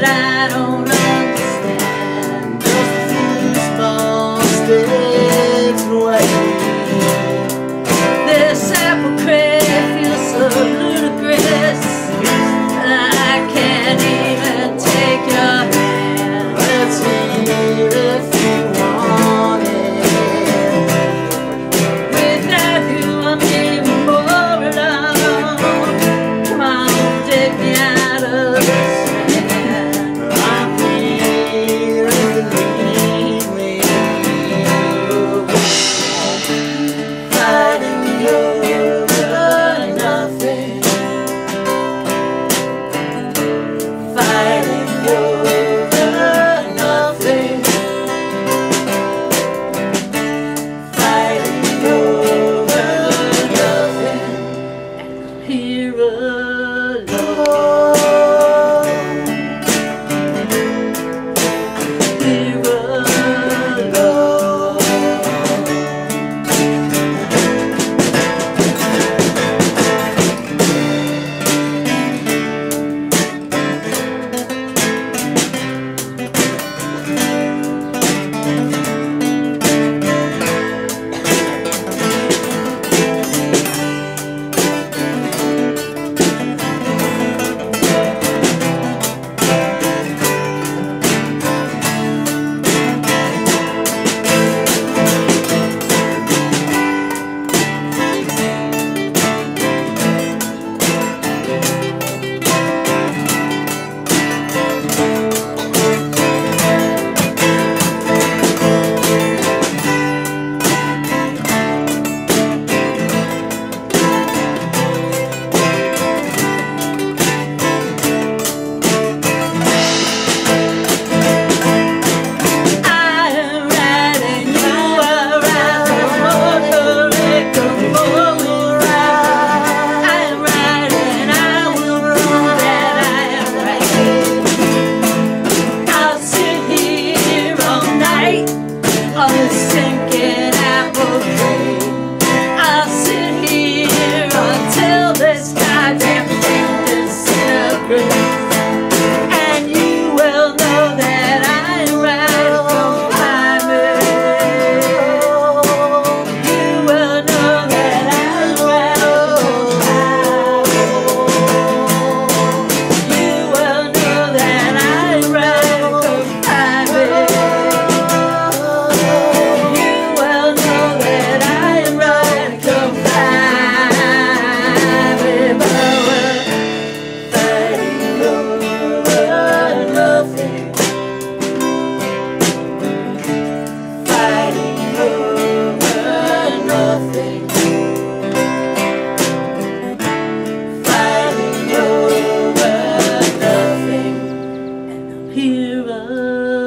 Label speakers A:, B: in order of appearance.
A: that I don't understand. Love.